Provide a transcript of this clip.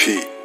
Pete.